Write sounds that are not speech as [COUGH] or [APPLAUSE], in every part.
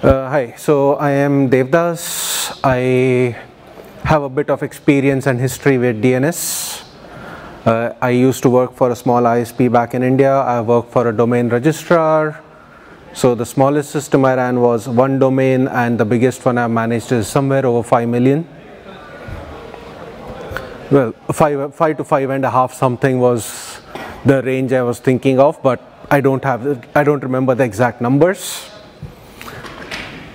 Uh, hi, so I am Devdas. I have a bit of experience and history with DNS. Uh, I used to work for a small ISP back in India. I worked for a domain registrar. So the smallest system I ran was one domain and the biggest one I managed is somewhere over 5 million. Well, five, five to five and a half something was the range I was thinking of, but I don't have, I don't remember the exact numbers.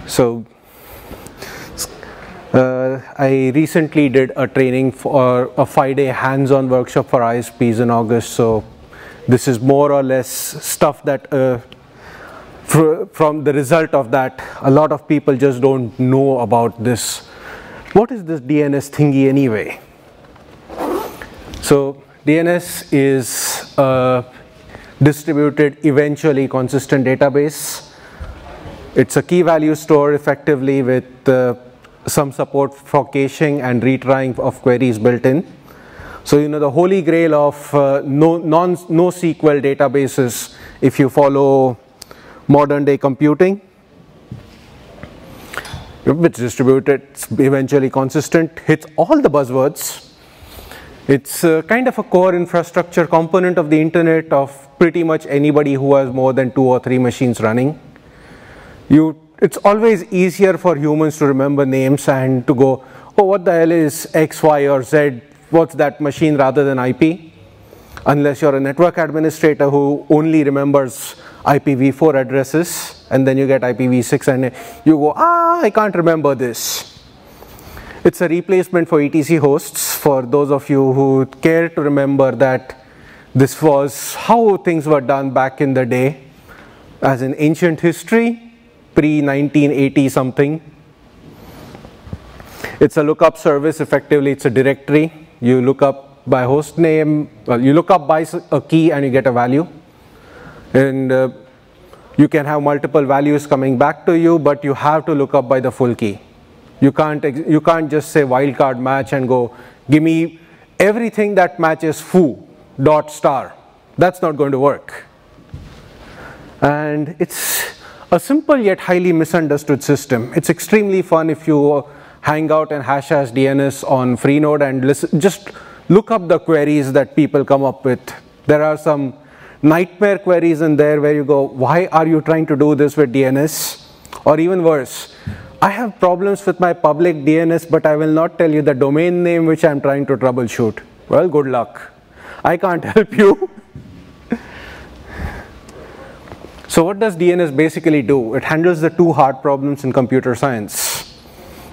So uh, I recently did a training for a five-day hands-on workshop for ISPs in August. So this is more or less stuff that uh, fr from the result of that, a lot of people just don't know about this. What is this DNS thingy anyway? So DNS is a distributed eventually consistent database it's a key value store effectively with uh, some support for caching and retrying of queries built in. So you know the holy grail of uh, no, non, databases if you follow modern day computing. It's distributed, it's eventually consistent, hits all the buzzwords. It's uh, kind of a core infrastructure component of the internet of pretty much anybody who has more than two or three machines running you, it's always easier for humans to remember names and to go, oh, what the hell is X, Y, or Z? What's that machine rather than IP? Unless you're a network administrator who only remembers IPv4 addresses and then you get IPv6 and you go, ah, I can't remember this. It's a replacement for ETC hosts for those of you who care to remember that this was how things were done back in the day as in ancient history pre-1980 something. It's a lookup service, effectively it's a directory. You look up by host name, well, you look up by a key and you get a value. And uh, you can have multiple values coming back to you, but you have to look up by the full key. You can't, you can't just say wildcard match and go, give me everything that matches foo dot star. That's not going to work. And it's a simple yet highly misunderstood system. It's extremely fun if you uh, hang out and hash hash DNS on Freenode and listen, just look up the queries that people come up with. There are some nightmare queries in there where you go, why are you trying to do this with DNS? Or even worse, I have problems with my public DNS, but I will not tell you the domain name which I'm trying to troubleshoot. Well, good luck. I can't [LAUGHS] help you. So what does DNS basically do? It handles the two hard problems in computer science.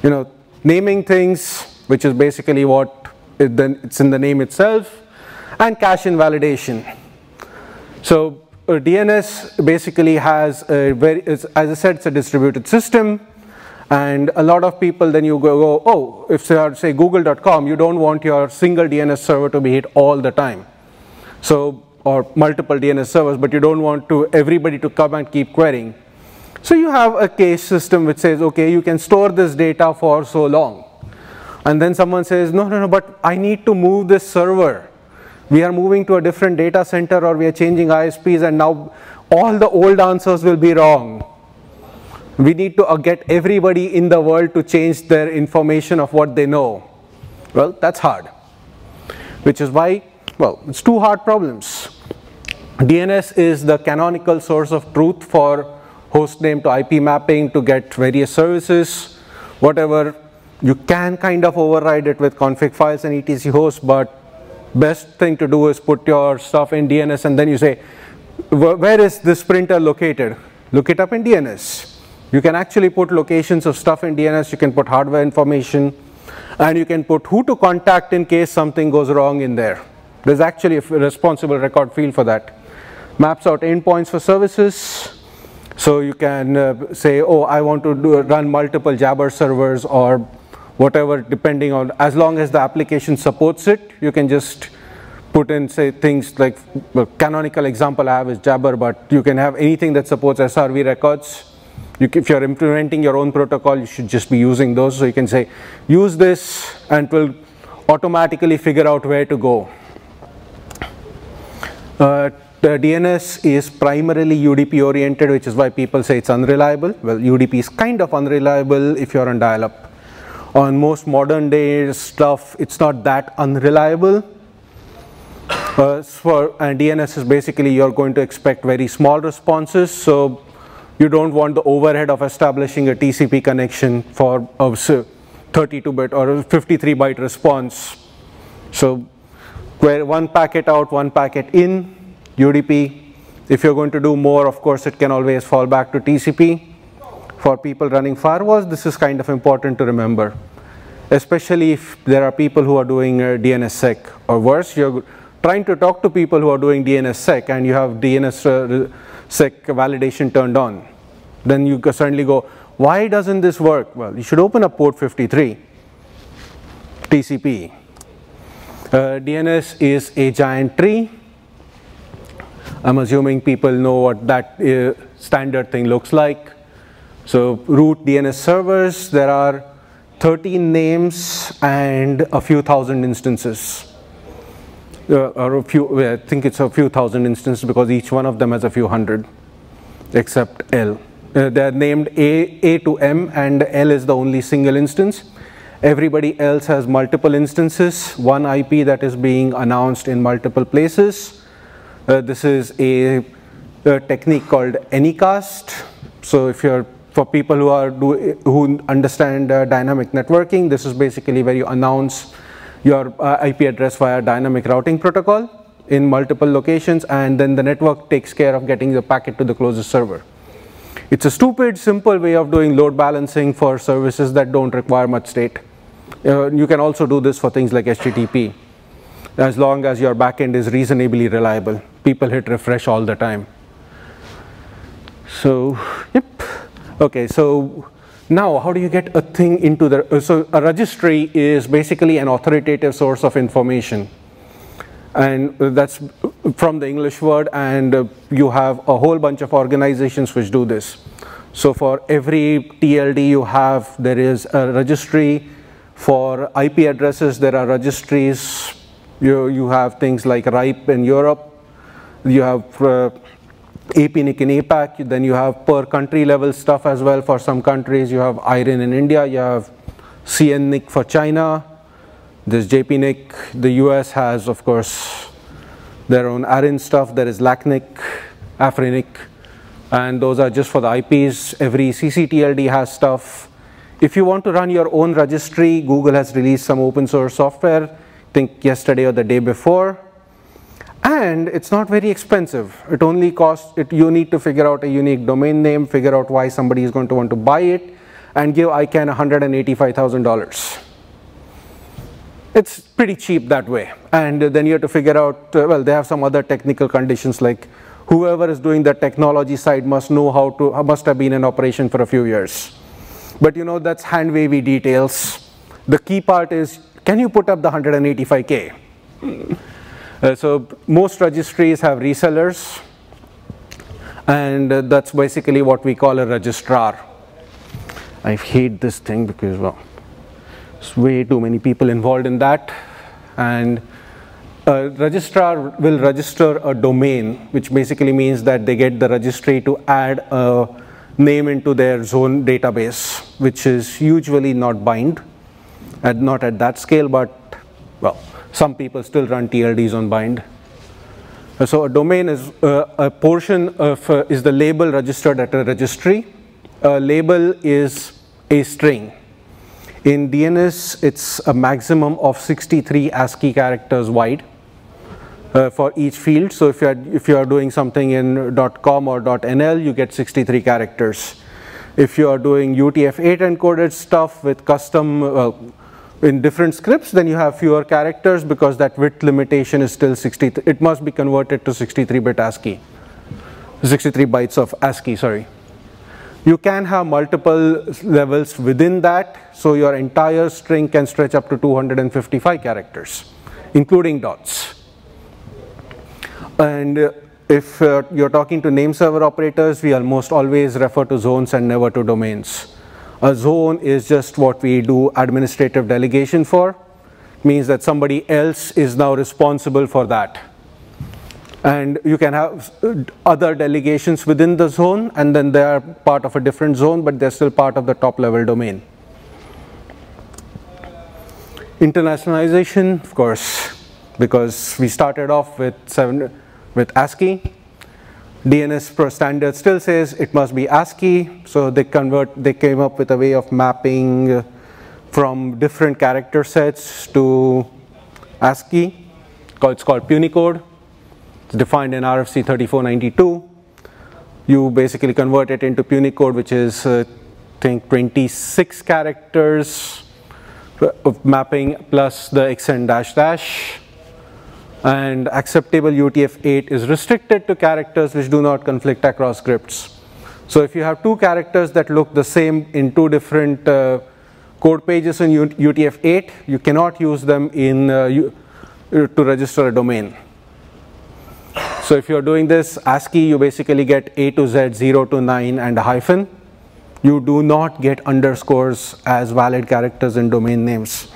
You know, naming things, which is basically what it then it's in the name itself, and cache invalidation. So uh, DNS basically has a very, as I said, it's a distributed system. And a lot of people then you go, oh, if say, say google.com, you don't want your single DNS server to be hit all the time. So or multiple DNS servers, but you don't want to everybody to come and keep querying. So you have a cache system which says, okay, you can store this data for so long. And then someone says, no, no, no, but I need to move this server. We are moving to a different data center or we are changing ISPs and now all the old answers will be wrong. We need to uh, get everybody in the world to change their information of what they know. Well, that's hard. Which is why well, it's two hard problems. DNS is the canonical source of truth for hostname to IP mapping to get various services, whatever. You can kind of override it with config files and etc host, but best thing to do is put your stuff in DNS and then you say, where is this printer located? Look it up in DNS. You can actually put locations of stuff in DNS, you can put hardware information, and you can put who to contact in case something goes wrong in there. There's actually a responsible record field for that. Maps out endpoints for services. So you can uh, say, oh, I want to do, run multiple Jabber servers or whatever, depending on, as long as the application supports it, you can just put in, say, things like, well, canonical example I have is Jabber, but you can have anything that supports SRV records. You, if you're implementing your own protocol, you should just be using those. So you can say, use this and it will automatically figure out where to go. Uh, the DNS is primarily UDP oriented, which is why people say it's unreliable. Well, UDP is kind of unreliable if you're on dial-up. On most modern day stuff, it's not that unreliable. Uh, for and DNS is basically you're going to expect very small responses, so you don't want the overhead of establishing a TCP connection for a 32-bit or 53-byte response. So where one packet out, one packet in, UDP. If you're going to do more, of course, it can always fall back to TCP. For people running firewalls, this is kind of important to remember, especially if there are people who are doing uh, DNSSEC or worse, you're trying to talk to people who are doing DNSSEC and you have DNSSEC uh, validation turned on. Then you suddenly go, why doesn't this work? Well, you should open up port 53, TCP. Uh, DNS is a giant tree I'm assuming people know what that uh, standard thing looks like. So root DNS servers, there are 13 names and a few thousand instances. Uh, or a few, I think it's a few thousand instances because each one of them has a few hundred, except L. Uh, they're named A, A to M and L is the only single instance. Everybody else has multiple instances, one IP that is being announced in multiple places uh, this is a, a, technique called Anycast. So if you're for people who are do, who understand uh, dynamic networking, this is basically where you announce your uh, IP address via dynamic routing protocol in multiple locations, and then the network takes care of getting the packet to the closest server. It's a stupid, simple way of doing load balancing for services that don't require much state. Uh, you can also do this for things like HTTP as long as your backend is reasonably reliable. People hit refresh all the time. So, yep. Okay, so now how do you get a thing into the, uh, so a registry is basically an authoritative source of information. And that's from the English word and uh, you have a whole bunch of organizations which do this. So for every TLD you have, there is a registry. For IP addresses, there are registries. You, you have things like RIPE in Europe, you have uh, APNIC in APAC, then you have per country level stuff as well for some countries. You have IRINN in India, you have CNNIC for China, there's JPNIC, the US has of course their own ARIN stuff, there is LACNIC, AFRINIC, and those are just for the IPs. Every CCTLD has stuff. If you want to run your own registry, Google has released some open source software I think yesterday or the day before. And it's not very expensive. It only costs, it, you need to figure out a unique domain name, figure out why somebody is going to want to buy it, and give ICANN $185,000. It's pretty cheap that way. And then you have to figure out, uh, well, they have some other technical conditions like whoever is doing the technology side must know how to, must have been in operation for a few years. But you know, that's hand wavy details. The key part is can you put up the 185K? Uh, so most registries have resellers and uh, that's basically what we call a registrar. I hate this thing because well, there's way too many people involved in that and a registrar will register a domain which basically means that they get the registry to add a name into their zone database which is usually not bind at, not at that scale, but well, some people still run TLDs on bind. So a domain is uh, a portion of uh, is the label registered at a registry. A label is a string. In DNS, it's a maximum of 63 ASCII characters wide uh, for each field. So if you are if you are doing something in .com or .nl, you get 63 characters. If you are doing UTF-8 encoded stuff with custom uh, in different scripts, then you have fewer characters because that width limitation is still 60. It must be converted to 63-bit ASCII, 63 bytes of ASCII, sorry. You can have multiple levels within that, so your entire string can stretch up to 255 characters, including dots. And if uh, you're talking to name server operators, we almost always refer to zones and never to domains. A zone is just what we do administrative delegation for. It Means that somebody else is now responsible for that. and you can have other delegations within the zone and then they are part of a different zone but they're still part of the top level domain. Internationalization, of course, because we started off with seven with ASCII. DNS Pro standard still says it must be ASCII, so they convert. They came up with a way of mapping from different character sets to ASCII. It's called Punycode. It's defined in RFC 3492. You basically convert it into Punycode, which is uh, I think 26 characters of mapping plus the xn dash dash and acceptable UTF-8 is restricted to characters which do not conflict across scripts. So if you have two characters that look the same in two different uh, code pages in UTF-8, you cannot use them in uh, to register a domain. So if you're doing this ASCII, you basically get A to Z, 0 to 9 and a hyphen you do not get underscores as valid characters in domain names.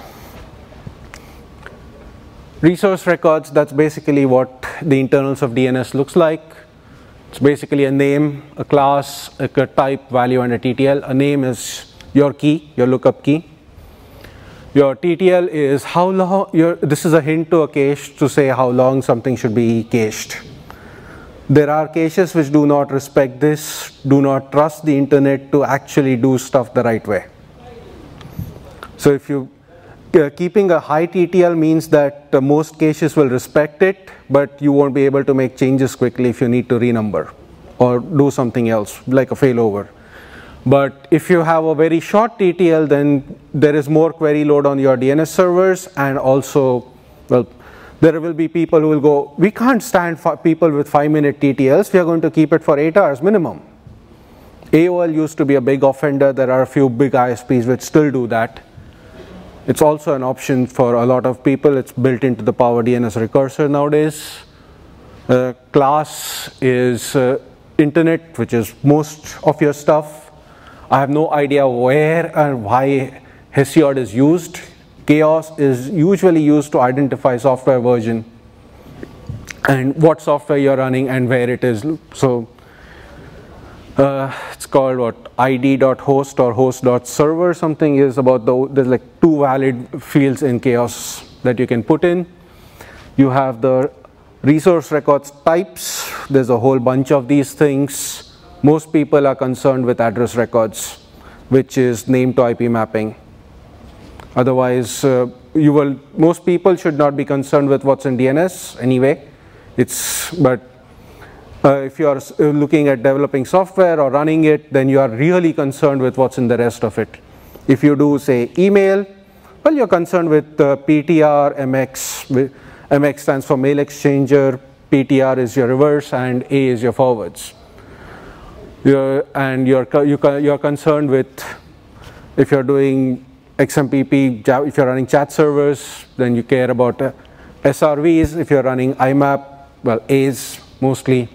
Resource records, that's basically what the internals of DNS looks like. It's basically a name, a class, a type, value, and a TTL. A name is your key, your lookup key. Your TTL is how long, your, this is a hint to a cache to say how long something should be cached. There are caches which do not respect this, do not trust the internet to actually do stuff the right way. So if you keeping a high TTL means that uh, most caches will respect it, but you won't be able to make changes quickly if you need to renumber or do something else like a failover. But if you have a very short TTL, then there is more query load on your DNS servers and also, well, there will be people who will go, we can't stand people with 5 minute TTLs, we are going to keep it for 8 hours minimum. AOL used to be a big offender, there are a few big ISPs which still do that. It's also an option for a lot of people, it's built into the Power DNS recursor nowadays. Uh, class is uh, internet, which is most of your stuff. I have no idea where and why Hesiod is used chaos is usually used to identify software version and what software you're running and where it is. So uh, it's called what id.host or host.server something is about the there's like two valid fields in chaos that you can put in. You have the resource records types. There's a whole bunch of these things. Most people are concerned with address records, which is name to IP mapping. Otherwise, uh, you will, most people should not be concerned with what's in DNS anyway. It's, but uh, if you are uh, looking at developing software or running it, then you are really concerned with what's in the rest of it. If you do say email, well, you're concerned with uh, PTR, MX. MX stands for mail exchanger, PTR is your reverse, and A is your forwards. You're, and you're, you're concerned with if you're doing XMPP, if you're running chat servers, then you care about uh, SRVs. If you're running IMAP, well, A's mostly.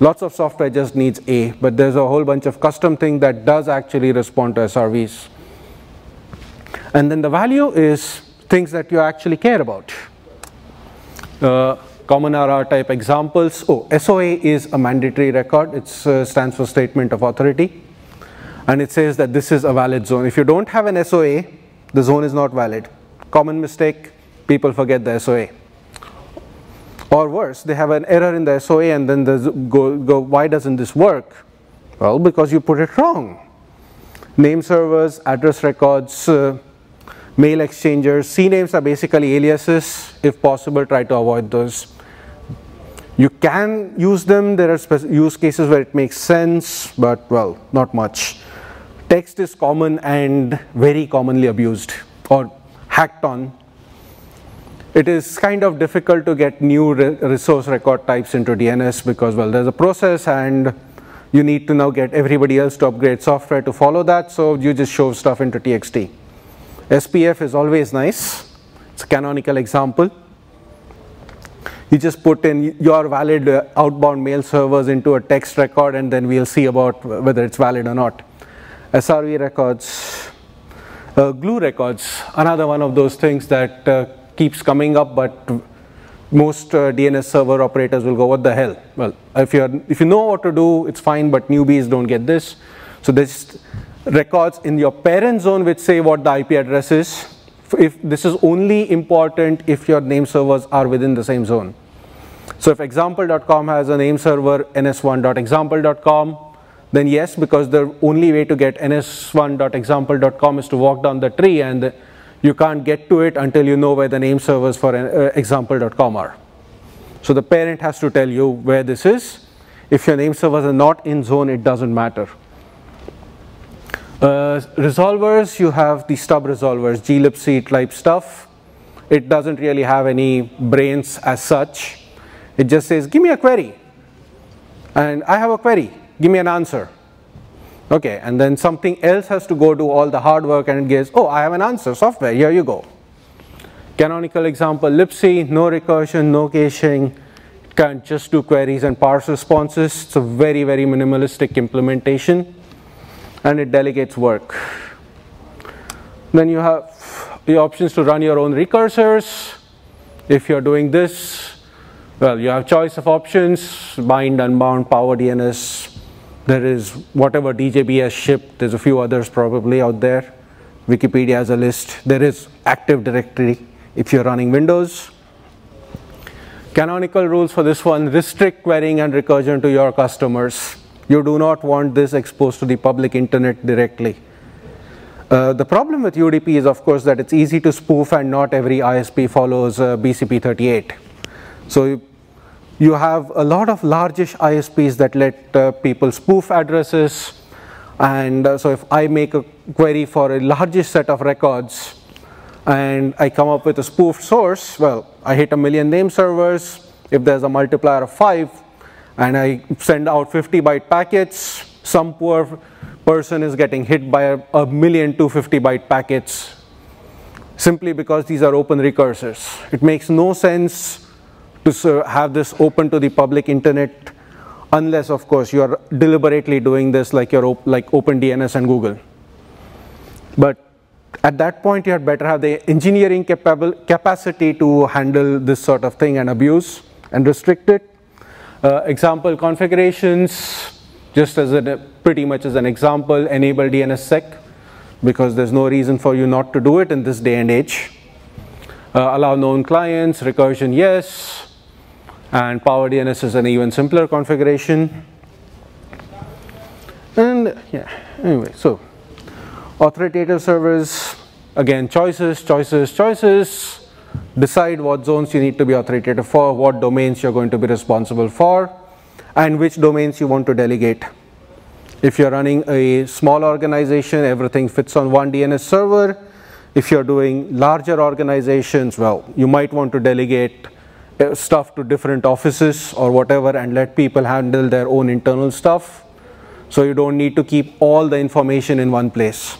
Lots of software just needs A, but there's a whole bunch of custom thing that does actually respond to SRVs. And then the value is things that you actually care about. Uh, common RR type examples. Oh, SOA is a mandatory record. It uh, stands for Statement of Authority and it says that this is a valid zone. If you don't have an SOA, the zone is not valid. Common mistake, people forget the SOA. Or worse, they have an error in the SOA and then go, go, why doesn't this work? Well, because you put it wrong. Name servers, address records, uh, mail exchangers, CNAMEs are basically aliases. If possible, try to avoid those. You can use them, there are use cases where it makes sense, but well, not much text is common and very commonly abused or hacked on. It is kind of difficult to get new re resource record types into DNS because, well, there's a process and you need to now get everybody else to upgrade software to follow that, so you just shove stuff into TXT. SPF is always nice. It's a canonical example. You just put in your valid uh, outbound mail servers into a text record and then we'll see about whether it's valid or not. SRV records, uh, glue records, another one of those things that uh, keeps coming up but most uh, DNS server operators will go, what the hell? Well, if, you if you know what to do, it's fine, but newbies don't get this. So there's records in your parent zone which say what the IP address is. If this is only important if your name servers are within the same zone. So if example.com has a name server ns1.example.com, then yes, because the only way to get ns1.example.com is to walk down the tree and you can't get to it until you know where the name servers for uh, example.com are. So the parent has to tell you where this is. If your name servers are not in zone, it doesn't matter. Uh, resolvers, you have the stub resolvers, glibc type stuff. It doesn't really have any brains as such. It just says, give me a query. And I have a query, give me an answer. Okay, and then something else has to go do all the hard work and it gives, oh, I have an answer, software, here you go. Canonical example, libc, no recursion, no caching, can just do queries and parse responses. It's a very, very minimalistic implementation and it delegates work. Then you have the options to run your own recursors. If you're doing this, well, you have choice of options, bind, unbound, power DNS. There is whatever DJB has shipped. There's a few others probably out there. Wikipedia has a list. There is Active Directory if you're running Windows. Canonical rules for this one, restrict querying and recursion to your customers. You do not want this exposed to the public internet directly. Uh, the problem with UDP is of course that it's easy to spoof and not every ISP follows uh, BCP 38. So you have a lot of largish ISPs that let uh, people spoof addresses and uh, so if I make a query for a largest set of records and I come up with a spoofed source, well, I hit a million name servers. If there's a multiplier of 5, and I send out 50 byte packets, some poor person is getting hit by a, a million 250 byte packets simply because these are open recursors. It makes no sense to have this open to the public internet unless of course you are deliberately doing this like your op like OpenDNS and Google. But at that point you had better have the engineering capacity to handle this sort of thing and abuse and restrict it. Uh, example configurations, just as a pretty much as an example, enable DNSSEC because there's no reason for you not to do it in this day and age. Uh, allow known clients, recursion yes, and Power DNS is an even simpler configuration. And yeah, anyway, so authoritative servers, again choices, choices, choices decide what zones you need to be authoritative for, what domains you're going to be responsible for, and which domains you want to delegate. If you're running a small organization, everything fits on one DNS server. If you're doing larger organizations, well, you might want to delegate Uh, stuff to different offices or whatever and let people handle their own internal stuff. So you don't need to keep all the information in one place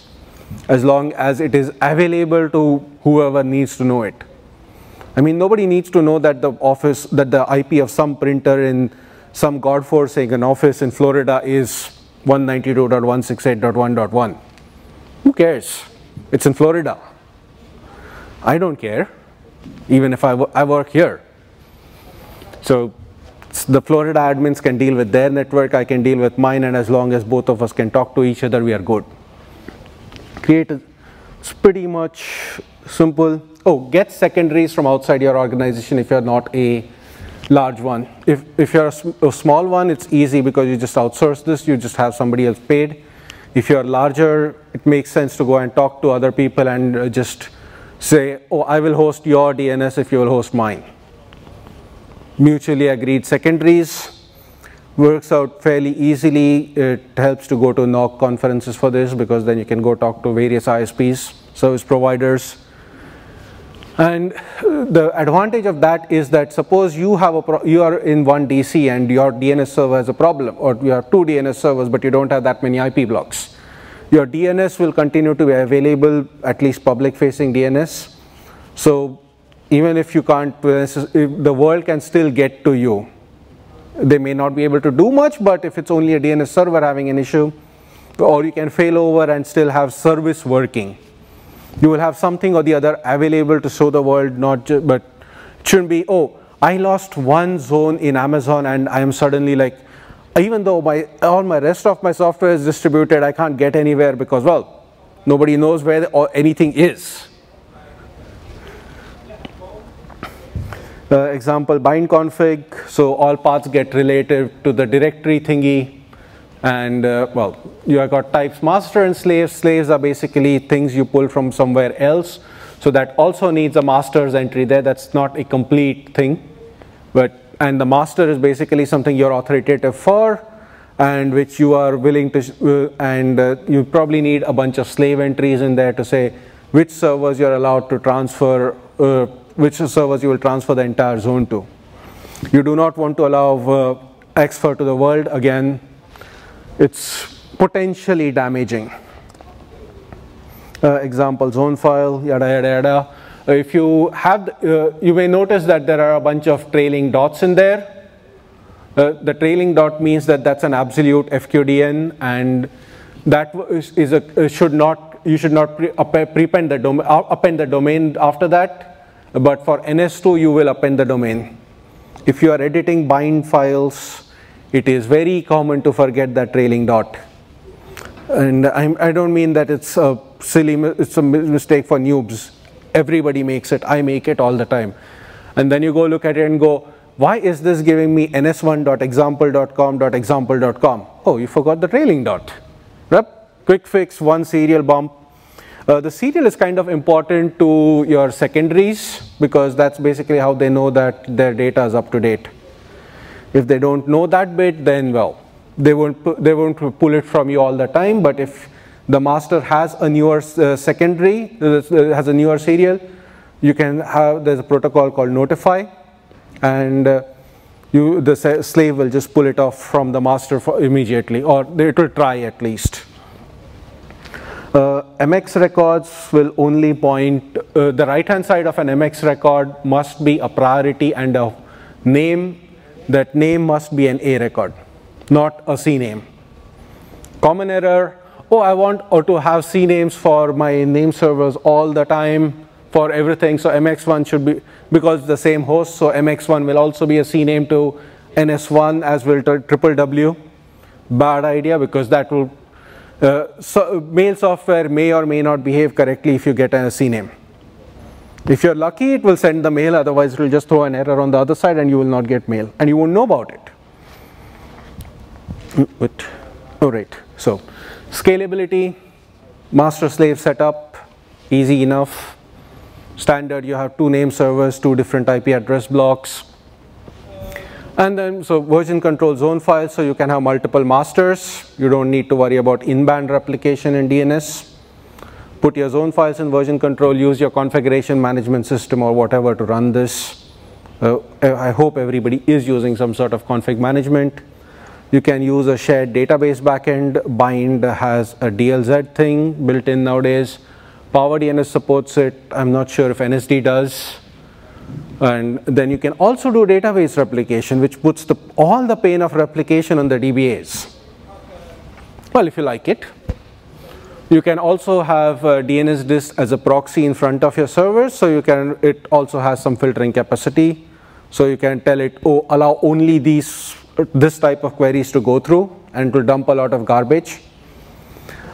as long as it is available to whoever needs to know it. I mean, nobody needs to know that the office, that the IP of some printer in some godforsaken office in Florida is 192.168.1.1. Who cares? It's in Florida. I don't care, even if I, I work here. So the Florida admins can deal with their network, I can deal with mine, and as long as both of us can talk to each other, we are good. Create a, it's pretty much simple oh, get secondaries from outside your organization if you're not a large one. If, if you're a, a, small one, it's easy because you just outsource this, you just have somebody else paid. If you're larger, it makes sense to go and talk to other people and uh, just say, oh, I will host your DNS if you will host mine. Mutually agreed secondaries works out fairly easily. It helps to go to NOC conferences for this because then you can go talk to various ISPs, service providers, and the advantage of that is that suppose you have a you are in one DC and your DNS server has a problem or you have two DNS servers but you don't have that many IP blocks. Your DNS will continue to be available at least public facing DNS. So even if you can't, uh, the world can still get to you. They may not be able to do much but if it's only a DNS server having an issue or you can fail over and still have service working you will have something or the other available to show the world not but it shouldn't be oh I lost one zone in Amazon and I am suddenly like, even though my, all my rest of my software is distributed, I can't get anywhere because, well, nobody knows where the, anything is. Uh, example bind config, so all paths get related to the directory thingy. And uh, well, you have got types master and slaves. Slaves are basically things you pull from somewhere else. So that also needs a master's entry there. That's not a complete thing. But and the master is basically something you're authoritative for and which you are willing to, uh, and uh, you probably need a bunch of slave entries in there to say which servers you're allowed to transfer, uh, which servers you will transfer the entire zone to. You do not want to allow uh, to the world again. It's potentially damaging. Uh, example zone file, yada yada yada. Uh, if you have, uh, you may notice that there are a bunch of trailing dots in there. Uh, the trailing dot means that that's an absolute FQDN and that is, is a, should not, you should not pre prepend the domain, append the domain after that, but for NS2 you will append the domain. If you are editing bind files, it is very common to forget that trailing dot. And I'm, I do not mean that it's a silly, it's a mistake for noobs Everybody makes it. I make it all the time. And then you go look at it and go, why is this giving me ns1.example.com.example.com? Oh, you forgot the trailing dot. Yep. Quick fix, one serial bump. Uh, the serial is kind of important to your secondaries because that's basically how they know that their data is up to date. If they don't know that bit, then well, they won't, they won't pull it from you all the time. But if the master has a newer uh, secondary, uh, has a newer serial. You can have, there's a protocol called notify and uh, you, the slave will just pull it off from the master immediately or it will try at least. Uh, MX records will only point, uh, the right hand side of an MX record must be a priority and a name, that name must be an A record, not a C name. Common error, oh, I want or to have CNAMEs for my name servers all the time for everything. So MX1 should be, because the same host, so MX1 will also be a CNAME to NS1 as will triple W. Bad idea because that will, uh, so mail software may or may not behave correctly if you get a CNAME. If you're lucky, it will send the mail, otherwise it will just throw an error on the other side and you will not get mail and you won't know about it. But, all right, so Scalability, master slave setup, easy enough. Standard, you have two name servers, two different IP address blocks. And then, so version control zone files, so you can have multiple masters. You don't need to worry about in-band replication in DNS. Put your zone files in version control, use your configuration management system or whatever to run this. Uh, I hope everybody is using some sort of config management. You can use a shared database backend. Bind has a DLZ thing built in nowadays. PowerDNS supports it. I'm not sure if NSD does. And then you can also do database replication, which puts the, all the pain of replication on the DBAs. Well, if you like it. You can also have uh, dnsdist as a proxy in front of your servers, so you can. It also has some filtering capacity, so you can tell it, oh, allow only these uh, this type of queries to go through and to dump a lot of garbage.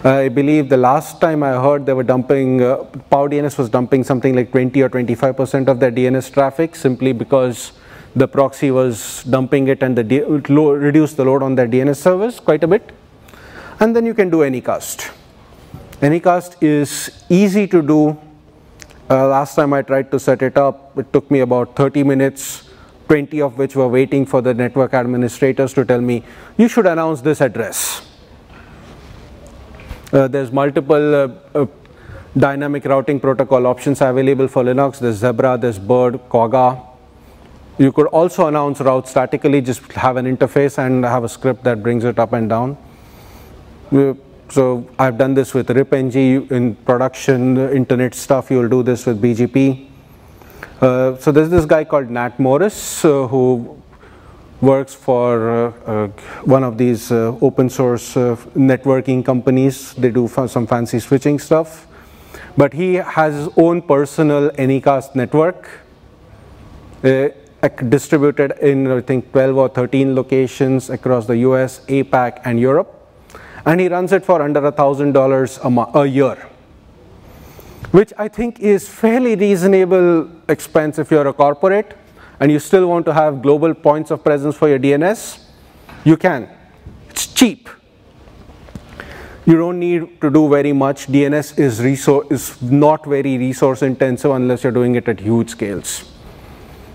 I believe the last time I heard they were dumping, uh, PowerDNS was dumping something like 20 or 25% of their DNS traffic simply because the proxy was dumping it and the reduced the load on their DNS servers quite a bit. And then you can do Anycast. Anycast is easy to do. Uh, last time I tried to set it up, it took me about 30 minutes 20 of which were waiting for the network administrators to tell me, you should announce this address. Uh, there's multiple uh, uh, dynamic routing protocol options available for Linux. There's Zebra, there's Bird, Quagga. You could also announce routes statically, just have an interface and have a script that brings it up and down. So I've done this with RipNG in production internet stuff. You'll do this with BGP. Uh, so there's this guy called Nat Morris uh, who works for uh, uh, one of these uh, open source uh, networking companies. They do some fancy switching stuff. But he has his own personal Anycast network. distributed in I think 12 or 13 locations across the US, APAC and Europe. And he runs it for under $1,000 a year, which I think is fairly reasonable expense if you're a corporate and you still want to have global points of presence for your DNS, you can. It's cheap. You don't need to do very much. DNS is, resource, is not very resource intensive unless you're doing it at huge scales.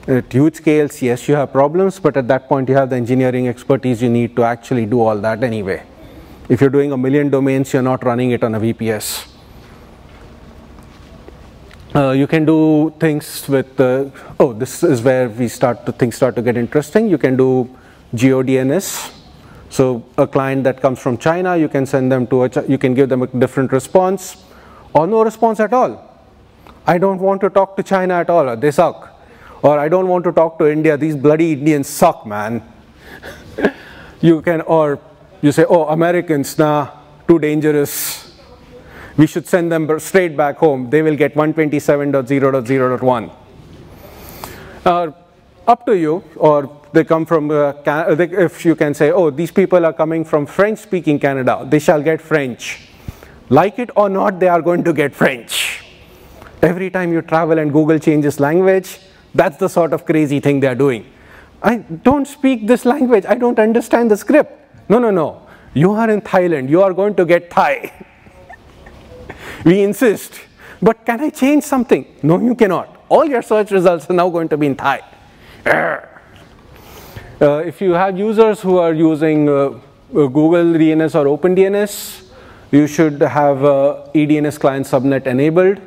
At huge scales, yes, you have problems, but at that point you have the engineering expertise you need to actually do all that anyway. If you're doing a million domains, you're not running it on a VPS. Uh, you can do things with, uh, oh, this is where we start to, things start to get interesting. You can do GeoDNS. So a client that comes from China, you can send them to a, you can give them a different response or no response at all. I don't want to talk to China at all, they suck. Or I don't want to talk to India, these bloody Indians suck, man. [LAUGHS] you can, or you say, oh, Americans, nah, too dangerous. We should send them straight back home. They will get 127.0.0.1. Uh, up to you, or they come from, uh, if you can say, oh, these people are coming from French-speaking Canada, they shall get French. Like it or not, they are going to get French. Every time you travel and Google changes language, that's the sort of crazy thing they're doing. I don't speak this language. I don't understand the script. No, no, no. You are in Thailand. You are going to get Thai. [LAUGHS] we insist. But can I change something? No, you cannot. All your search results are now going to be in Thai. Uh, if you have users who are using uh, uh Google DNS or OpenDNS, you should have uh, eDNS client subnet enabled.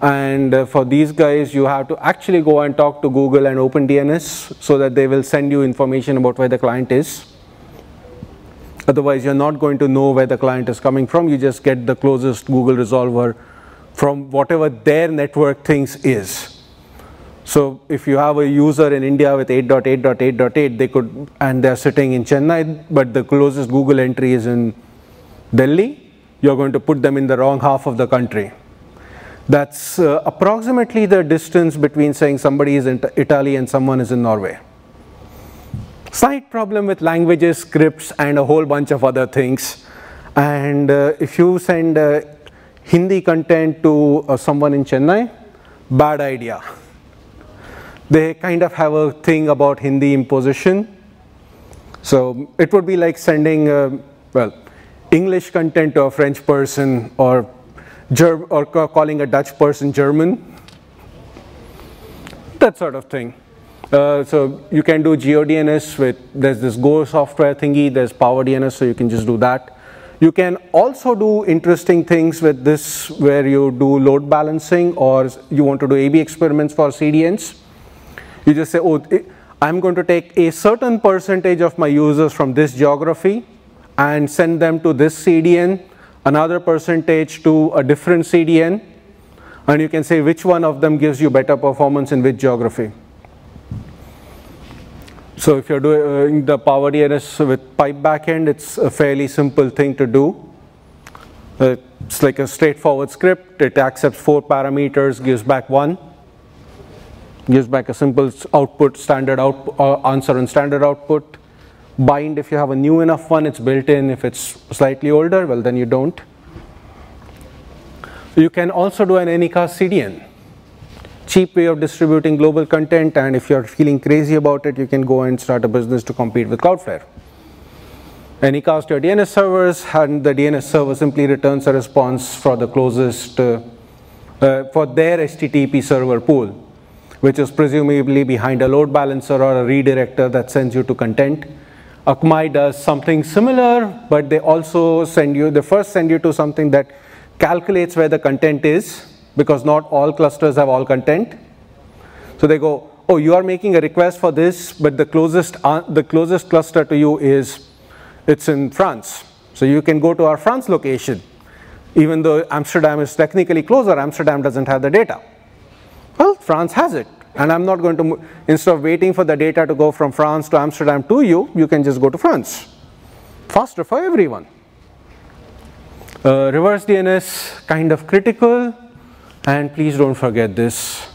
And uh, for these guys, you have to actually go and talk to Google and OpenDNS so that they will send you information about where the client is. Otherwise, you're not going to know where the client is coming from. You just get the closest Google resolver from whatever their network thinks is. So if you have a user in India with 8.8.8.8, they could, and they're sitting in Chennai, but the closest Google entry is in Delhi, you're going to put them in the wrong half of the country. That's uh, approximately the distance between saying somebody is in Italy and someone is in Norway. Slight problem with languages, scripts, and a whole bunch of other things. And uh, if you send uh, Hindi content to uh, someone in Chennai, bad idea. They kind of have a thing about Hindi imposition. So it would be like sending, uh, well, English content to a French person or Ger or calling a Dutch person German, that sort of thing. Uh, so you can do GeoDNS with, there's this Go software thingy, there's PowerDNS, so you can just do that. You can also do interesting things with this where you do load balancing or you want to do A-B experiments for CDNs. You just say, oh, I'm going to take a certain percentage of my users from this geography and send them to this CDN another percentage to a different CDN and you can say which one of them gives you better performance in which geography. So if you're doing the Power DNS with pipe backend, it's a fairly simple thing to do. It's like a straightforward script. It accepts four parameters, gives back one, gives back a simple output, standard out, uh, answer and standard output bind if you have a new enough one it's built in if it's slightly older well then you don't you can also do an anycast CDN cheap way of distributing global content and if you're feeling crazy about it you can go and start a business to compete with Cloudflare. Anycast your DNS servers and the DNS server simply returns a response for the closest uh, uh, for their HTTP server pool which is presumably behind a load balancer or a redirector that sends you to content. Akamai does something similar, but they also send you, they first send you to something that calculates where the content is, because not all clusters have all content. So they go, oh, you are making a request for this, but the closest, uh, the closest cluster to you is, it's in France. So you can go to our France location. Even though Amsterdam is technically closer, Amsterdam doesn't have the data. Well, France has it. And I'm not going to, instead of waiting for the data to go from France to Amsterdam to you, you can just go to France. Faster for everyone. Uh, reverse DNS, kind of critical. And please don't forget this.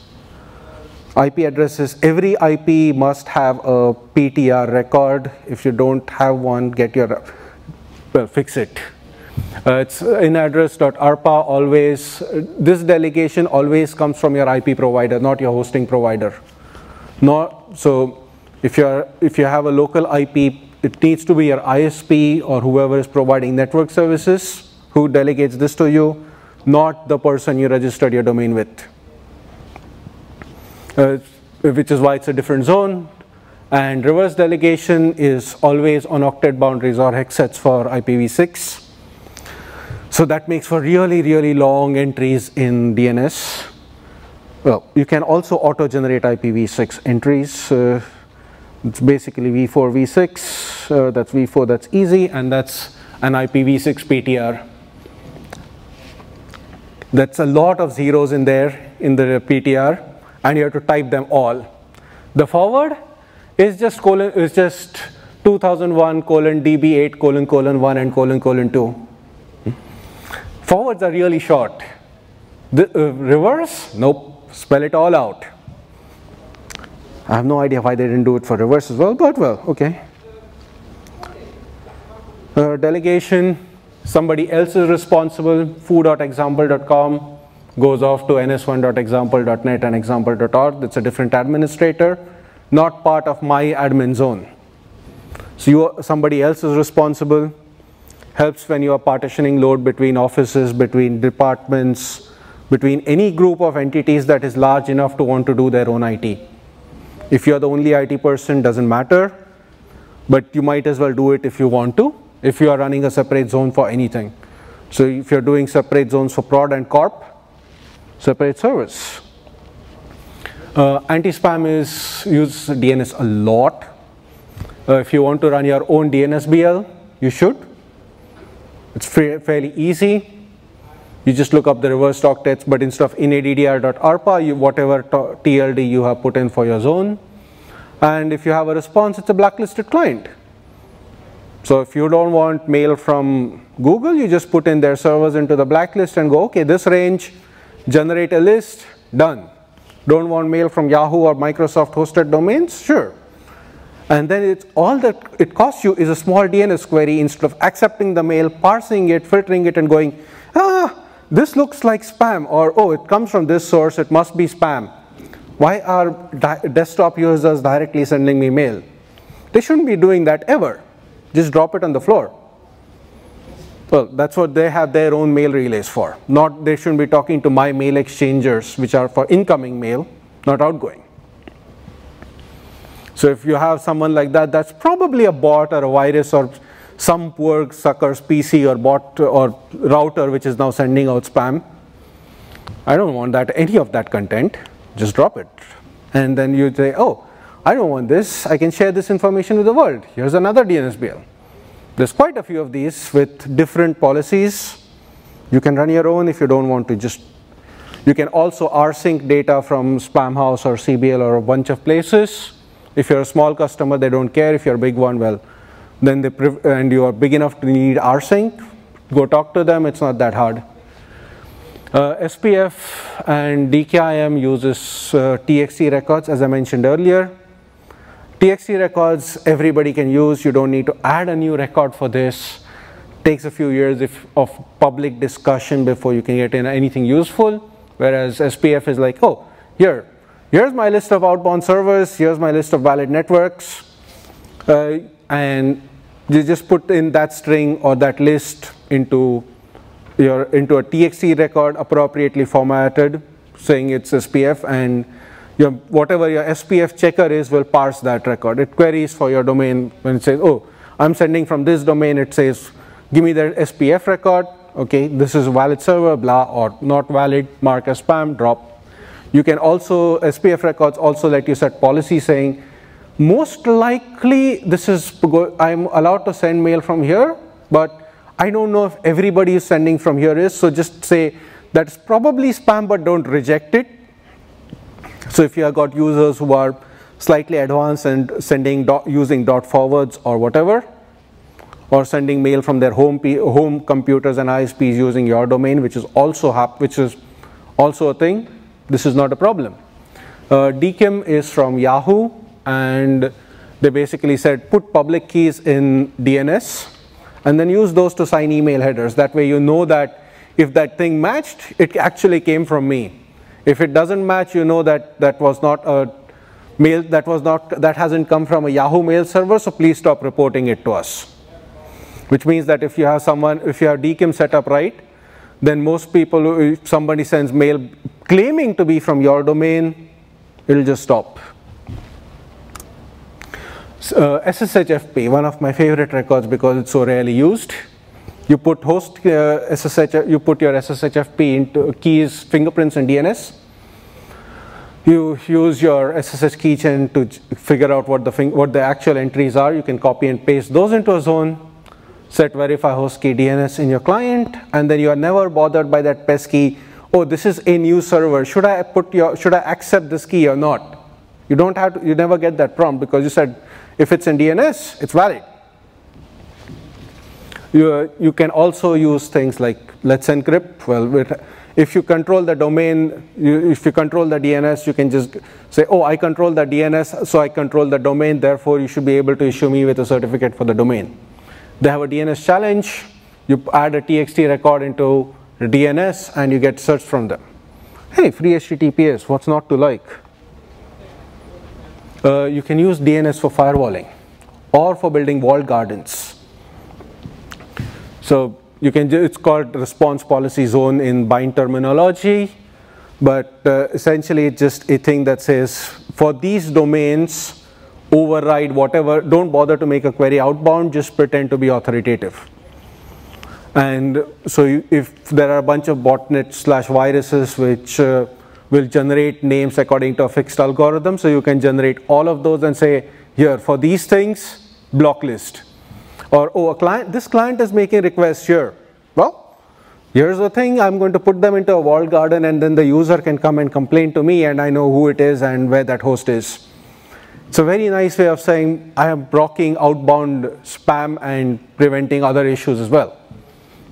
IP addresses, every IP must have a PTR record. If you don't have one, get your, well, fix it. Uh, it's in address.arpa always, this delegation always comes from your IP provider, not your hosting provider. Not, so if, you're, if you have a local IP, it needs to be your ISP or whoever is providing network services who delegates this to you, not the person you registered your domain with uh, which is why it's a different zone. And reverse delegation is always on octet boundaries or hextets for IPv6. So that makes for really, really long entries in DNS. Well, you can also auto-generate IPv6 entries. Uh, it's basically v4, v6, uh, that's v4, that's easy, and that's an IPv6 PTR. That's a lot of zeros in there in the PTR and you have to type them all. The forward is just colon is just 2001 colon db8 colon colon 1 and colon colon 2. Forwards are really short. The uh, reverse, nope, spell it all out. I have no idea why they didn't do it for reverse as well, but well, okay. Uh, delegation, somebody else is responsible, foo.example.com goes off to ns1.example.net and example.org. That's a different administrator, not part of my admin zone. So you, somebody else is responsible. Helps when you are partitioning load between offices, between departments, between any group of entities that is large enough to want to do their own IT. If you're the only IT person, doesn't matter, but you might as well do it if you want to, if you are running a separate zone for anything. So if you're doing separate zones for prod and corp, separate service. Uh, Anti-spam is use DNS a lot. Uh, if you want to run your own DNSBL, you should. It's fairly easy. You just look up the reverse octets, but instead of in-addr.arpa, you, whatever TLD you have put in for your zone. And if you have a response, it's a blacklisted client. So if you don't want mail from Google, you just put in their servers into the blacklist and go, okay, this range generate a list, done. Don't want mail from Yahoo or Microsoft hosted domains? Sure. And then it's all that it costs you is a small DNS query instead of accepting the mail, parsing it, filtering it and going, ah, this looks like spam or oh, it comes from this source, it must be spam. Why are desktop users directly sending me mail? They shouldn't be doing that ever. Just drop it on the floor. Well, that's what they have their own mail relays for. Not they shouldn't be talking to my mail exchangers, which are for incoming mail, not outgoing. So if you have someone like that, that's probably a bot or a virus or some poor sucker's PC or bot or router which is now sending out spam. I don't want that any of that content. Just drop it. And then you say, oh, I don't want this. I can share this information with the world. Here's another DNSBL. There's quite a few of these with different policies. You can run your own if you don't want to just, you can also rsync data from Spamhaus or CBL or a bunch of places. If you're a small customer, they don't care. If you're a big one, well, then they, and you are big enough to need rsync, go talk to them, it's not that hard. Uh, SPF and DKIM uses uh, TXT records as I mentioned earlier. TXT records everybody can use. You don't need to add a new record for this. Takes a few years if, of public discussion before you can get in anything useful. Whereas SPF is like, oh, here, here's my list of outbound servers. Here's my list of valid networks. Uh, and you just put in that string or that list into your into a TXT record appropriately formatted, saying it's SPF and your, whatever your SPF checker is will parse that record. It queries for your domain when it says, oh, I'm sending from this domain, it says, give me the SPF record, okay, this is valid server, blah, or not valid, mark as spam, drop. You can also, SPF records also let you set policy saying, most likely this is, I'm allowed to send mail from here, but I don't know if everybody is sending from here is, so just say that's probably spam, but don't reject it so if you have got users who are slightly advanced and sending dot, using dot forwards or whatever, or sending mail from their home home computers and ISPs using your domain, which is also which is also a thing. This is not a problem. Uh, DKIM is from Yahoo, and they basically said put public keys in DNS and then use those to sign email headers. That way you know that if that thing matched, it actually came from me. If it doesn't match, you know that that was not a mail that was not that hasn't come from a Yahoo mail server, so please stop reporting it to us. Which means that if you have someone, if you have DKIM set up right, then most people, if somebody sends mail claiming to be from your domain, it'll just stop. Uh, SSHFP, one of my favorite records because it's so rarely used. You put host uh, SSH, you put your SSHFP into keys, fingerprints and DNS. You use your SSH keychain to figure out what the what the actual entries are. You can copy and paste those into a zone. Set verify host key DNS in your client, and then you are never bothered by that pesky. Oh, this is a new server. Should I put your? Should I accept this key or not? You don't have to. You never get that prompt because you said if it's in DNS, it's valid. You, you can also use things like let's encrypt. Well, if you control the domain, you, if you control the DNS, you can just say, oh, I control the DNS, so I control the domain, therefore you should be able to issue me with a certificate for the domain. They have a DNS challenge, you add a TXT record into DNS and you get certs from them. Hey, free HTTPS, what's not to like? Uh, you can use DNS for firewalling or for building walled gardens. So you can, it's called response policy zone in bind terminology, but uh, essentially it's just a thing that says for these domains, override whatever, don't bother to make a query outbound, just pretend to be authoritative. And so you, if there are a bunch of botnets slash viruses which uh, will generate names according to a fixed algorithm. So you can generate all of those and say, here, for these things, block list. Or, oh, client, this client is making requests here. Well, here's the thing, I'm going to put them into a walled garden and then the user can come and complain to me and I know who it is and where that host is. It's a very nice way of saying I am blocking outbound spam and preventing other issues as well.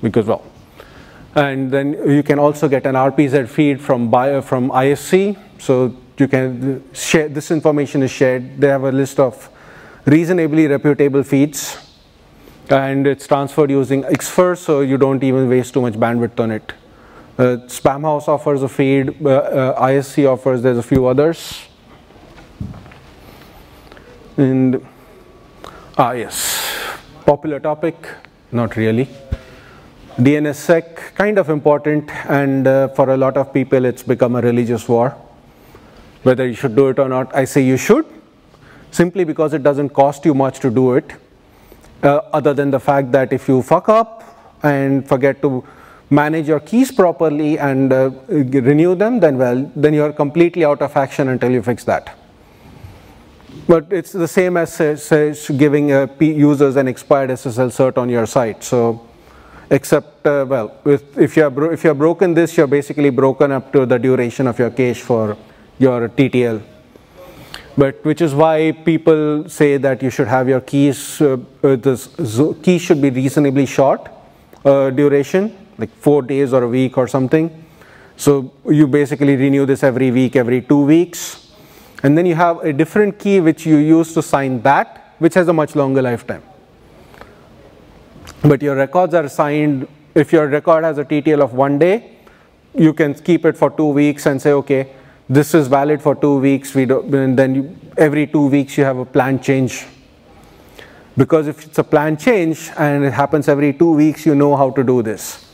Because, well, and then you can also get an RPZ feed from, bio, from ISC. So you can share, this information is shared. They have a list of reasonably reputable feeds and it's transferred using Xfer so you don't even waste too much bandwidth on it. Uh, Spamhaus offers a feed, uh, uh, ISC offers, there's a few others. And, ah yes, popular topic, not really. DNSSEC, kind of important, and uh, for a lot of people it's become a religious war. Whether you should do it or not, I say you should, simply because it doesn't cost you much to do it, uh, other than the fact that if you fuck up and forget to manage your keys properly and uh, renew them, then well, then you're completely out of action until you fix that. But it's the same as giving uh, users an expired SSL cert on your site. So except, uh, well, if, if, you have if you have broken this, you're basically broken up to the duration of your cache for your TTL. But which is why people say that you should have your keys, uh, uh this key should be reasonably short uh, duration, like four days or a week or something. So you basically renew this every week, every two weeks. And then you have a different key which you use to sign that, which has a much longer lifetime but your records are signed, if your record has a TTL of one day, you can keep it for two weeks and say, okay, this is valid for two weeks, we then you, every two weeks you have a plan change. Because if it's a plan change and it happens every two weeks, you know how to do this.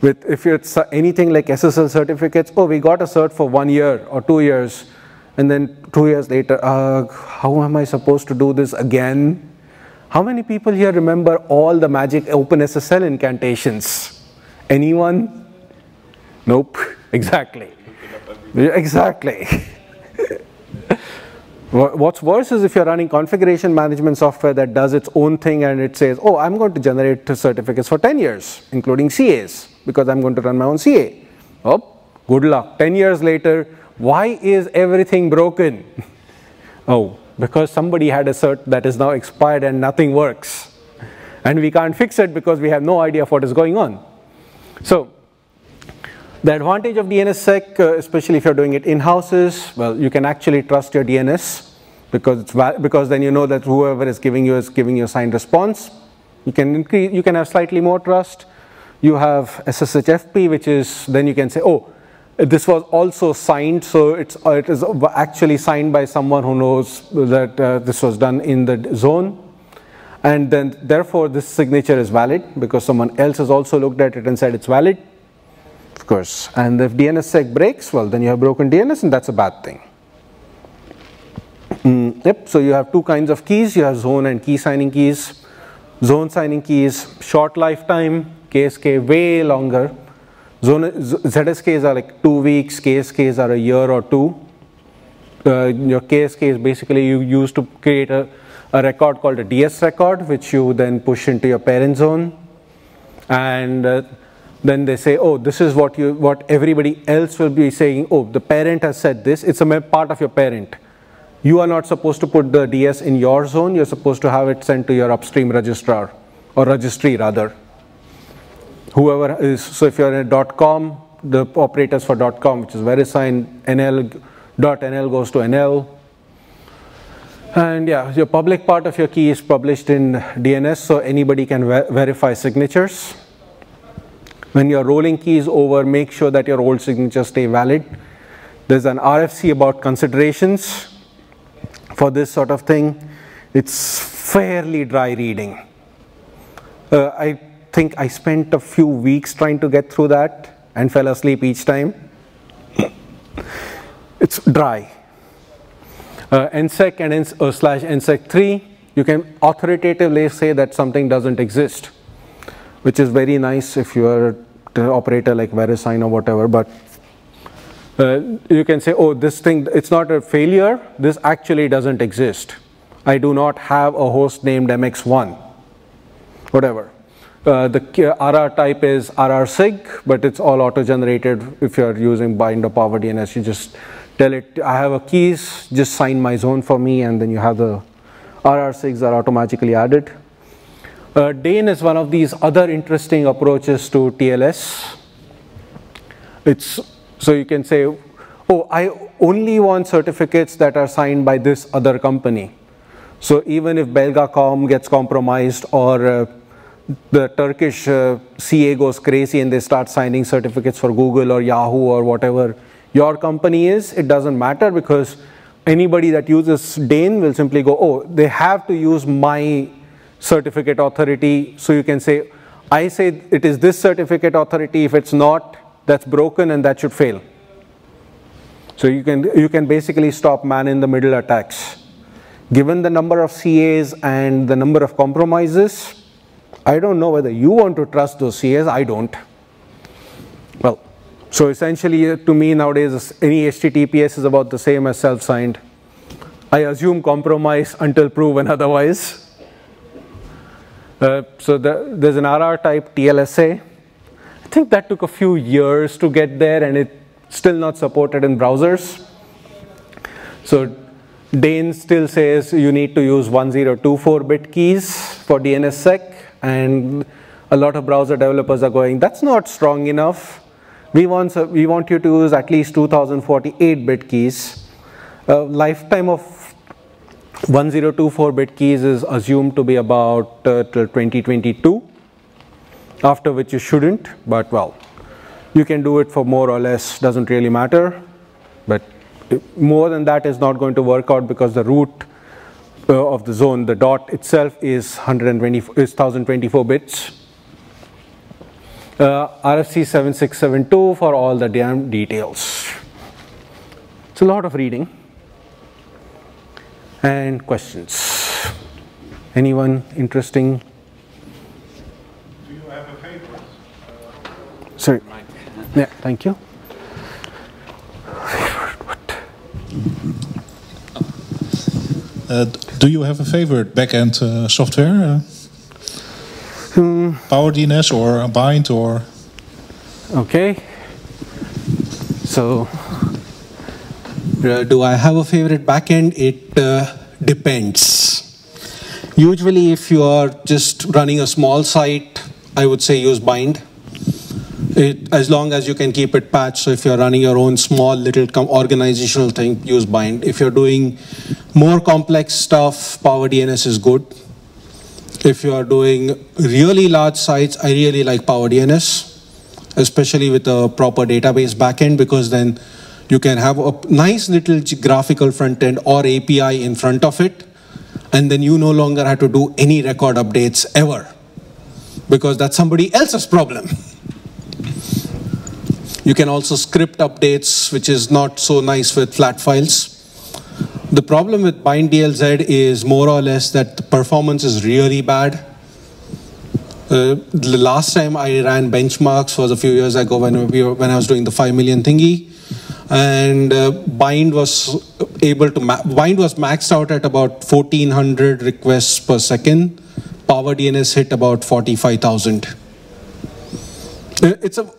With if it's anything like SSL certificates, oh, we got a cert for one year or two years, and then two years later, uh, how am I supposed to do this again? How many people here remember all the magic OpenSSL incantations? Anyone? Nope, [LAUGHS] exactly. Exactly. [LAUGHS] What's worse is if you're running configuration management software that does its own thing and it says, oh, I'm going to generate certificates for 10 years, including CAs, because I'm going to run my own CA. Oh, good luck. 10 years later, why is everything broken? [LAUGHS] oh, because somebody had a cert that is now expired and nothing works. And we can't fix it because we have no idea of what is going on. So The advantage of DNSSEC, uh, especially if you're doing it in-house is, well, you can actually trust your DNS because, it's because then you know that whoever is giving you is giving you a signed response. You can increase, you can have slightly more trust. You have SSHFP, which is, then you can say, oh, this was also signed, so it's, uh, it is actually signed by someone who knows that uh, this was done in the zone. And then, therefore, this signature is valid because someone else has also looked at it and said it's valid. Of course. And if DNSSEC breaks, well, then you have broken DNS, and that's a bad thing. Mm, yep, so you have two kinds of keys. You have zone and key signing keys. Zone signing keys, short lifetime, KSK way longer. Zone, ZSKs are like two weeks, KSKs are a year or two. Uh, your KSK is basically you use to create a, a record called a DS record, which you then push into your parent zone. And uh, then they say, oh, this is what you, what everybody else will be saying. Oh, the parent has said this. It's a part of your parent. You are not supposed to put the DS in your zone. You're supposed to have it sent to your upstream registrar or registry rather whoever is, so if you're in a .com, the operators for .com, which is VeriSign, NL, .nl goes to NL. And yeah, your public part of your key is published in DNS, so anybody can ver verify signatures. When you're rolling keys over, make sure that your old signatures stay valid. There's an RFC about considerations for this sort of thing. It's fairly dry reading. Uh, I think I spent a few weeks trying to get through that and fell asleep each time. it's dry. Uh, NSEC and uh, slash NSEC 3, you can authoritatively say that something doesn't exist, which is very nice if you are operator like VeriSign or whatever, but uh, you can say, oh, this thing, it's not a failure, this actually doesn't exist. I do not have a host named MX1, whatever. Uh, the RR type is RR sig, but it's all auto-generated if you're using bind or power DNS. You just tell it, I have a keys, just sign my zone for me, and then you have the RR SIGs are automatically added. Uh, DANE is one of these other interesting approaches to TLS. It's, so you can say, oh, I only want certificates that are signed by this other company. So even if Belgacom gets compromised or uh, the Turkish uh, CA goes crazy and they start signing certificates for Google or Yahoo or whatever your company is, it doesn't matter because anybody that uses DANE will simply go, oh, they have to use my certificate authority. So you can say, I say it is this certificate authority. If it's not, that's broken and that should fail. So you can, you can basically stop man-in-the-middle attacks. Given the number of CAs and the number of compromises, I don't know whether you want to trust those CAs, I don't. Well, so essentially uh, to me nowadays any HTTPS is about the same as self-signed. I assume compromise until proven [LAUGHS] otherwise. Uh, so the, there's an RR type TLSA. I think that took a few years to get there and it's still not supported in browsers. So DANE still says you need to use 1024 bit keys for DNSSEC and a lot of browser developers are going, that's not strong enough. We want, we want you to use at least 2048-bit keys. Uh, lifetime of 1024-bit keys is assumed to be about uh, till 2022, after which you shouldn't, but well, you can do it for more or less, doesn't really matter, but more than that is not going to work out because the root uh, of the zone, the dot itself is 120 is 1024 bits. Uh, RFC 7672 for all the damn details. It's a lot of reading and questions. Anyone interesting? Do you have a favorite? Sorry. Yeah, thank you. Uh, do you have a favorite backend uh, software? Hmm. Power DNS or Bind or? Okay. So, uh, do I have a favorite backend? It uh, depends. Usually, if you are just running a small site, I would say use Bind. It, as long as you can keep it patched. So if you're running your own small little organizational thing, use bind. If you're doing more complex stuff, Power DNS is good. If you are doing really large sites, I really like Power DNS, especially with a proper database backend, because then you can have a nice little graphical front end or API in front of it, and then you no longer have to do any record updates ever, because that's somebody else's problem. You can also script updates, which is not so nice with flat files. The problem with bind DLZ is more or less that the performance is really bad. Uh, the last time I ran benchmarks was a few years ago when, we were, when I was doing the 5 million thingy. And uh, bind was able to, bind was maxed out at about 1400 requests per second. Power DNS hit about 45,000. Uh, it's a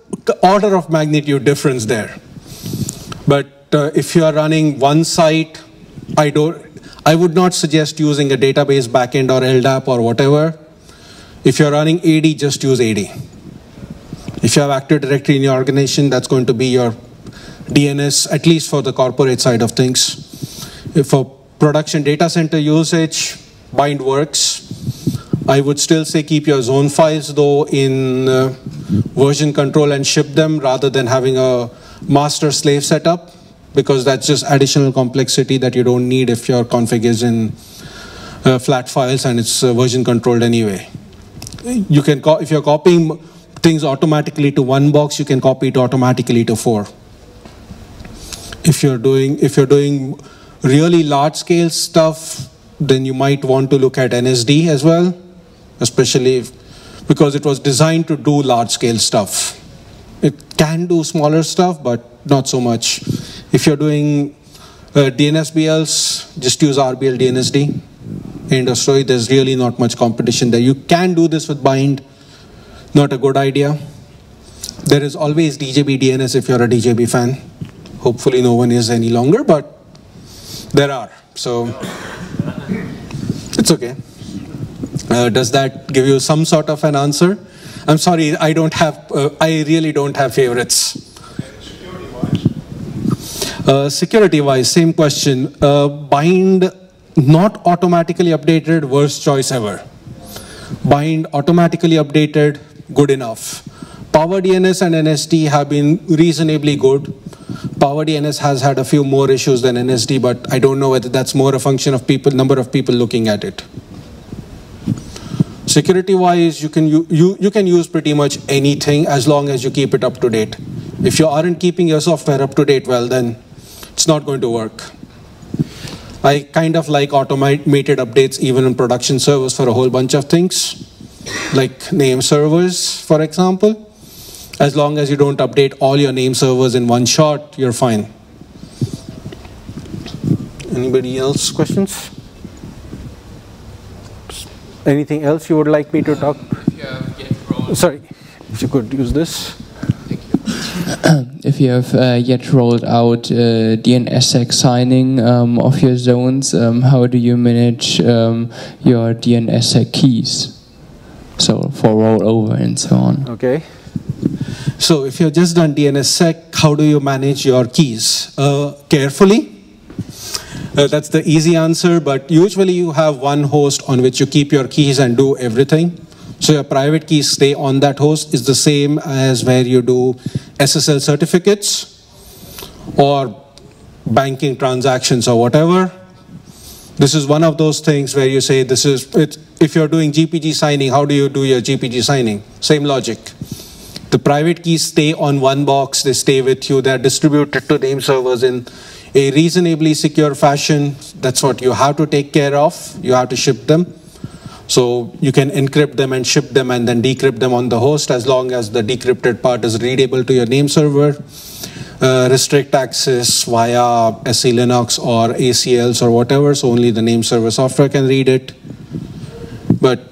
order of magnitude difference there. But uh, if you are running one site, I don't. I would not suggest using a database backend or LDAP or whatever. If you're running AD, just use AD. If you have Active Directory in your organization, that's going to be your DNS, at least for the corporate side of things. For production data center usage, bind works. I would still say keep your zone files though in uh, version control and ship them rather than having a master slave setup because that's just additional complexity that you don't need if your config is in uh, flat files and it's uh, version controlled anyway. You can if you're copying things automatically to one box, you can copy it automatically to four. If you're doing if you're doing really large scale stuff, then you might want to look at NSD as well, especially if because it was designed to do large scale stuff. It can do smaller stuff, but not so much. If you're doing uh, DNSBLs, just use RBL DNSD. End of story. There's really not much competition there. You can do this with bind. Not a good idea. There is always DJB DNS if you're a DJB fan. Hopefully no one is any longer, but there are. So it's okay. Uh, does that give you some sort of an answer? I'm sorry, I don't have, uh, I really don't have favorites. Uh, security-wise, same question. Uh, bind not automatically updated, worst choice ever. Bind automatically updated, good enough. Power DNS and NSD have been reasonably good. Power DNS has had a few more issues than NSD, but I don't know whether that's more a function of people, number of people looking at it. Security wise, you can, you, you, you can use pretty much anything as long as you keep it up to date. If you aren't keeping your software up to date, well, then it's not going to work. I kind of like automated updates even in production servers for a whole bunch of things, like name servers, for example. As long as you don't update all your name servers in one shot, you're fine. Anybody else questions? Anything else you would like me to talk? Sorry, if you could use this. if you have uh, yet rolled out uh, DNSSEC signing um, of your zones, um, how do you manage um, your DNSSEC keys? So for rollover and so on. Okay. So if you've just done DNSSEC, how do you manage your keys? Uh, carefully, uh, that's the easy answer, but usually you have one host on which you keep your keys and do everything. So your private keys stay on that host is the same as where you do SSL certificates or banking transactions or whatever. This is one of those things where you say this is, if you're doing GPG signing, how do you do your GPG signing? Same logic. The private keys stay on one box, they stay with you, they're distributed to name servers in a reasonably secure fashion. That's what you have to take care of. You have to ship them. So you can encrypt them and ship them and then decrypt them on the host as long as the decrypted part is readable to your name server. Uh, restrict access via SE Linux or ACLs or whatever, so only the name server software can read it. But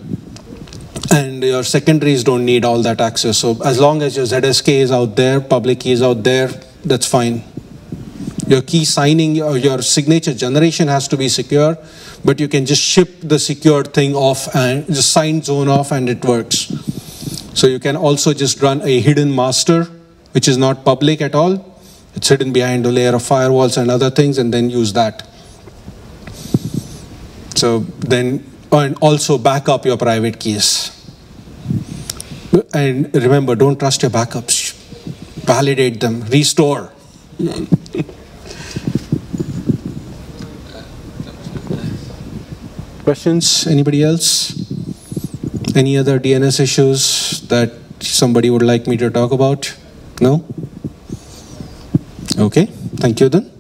and your secondaries don't need all that access. So as long as your ZSK is out there, public key is out there, that's fine. Your key signing your signature generation has to be secure, but you can just ship the secured thing off and just sign zone off and it works. So you can also just run a hidden master, which is not public at all. It's hidden behind a layer of firewalls and other things, and then use that. So then, and also back up your private keys. And remember, don't trust your backups. Validate them, restore. Questions? Anybody else? Any other DNS issues that somebody would like me to talk about? No? Okay, thank you then.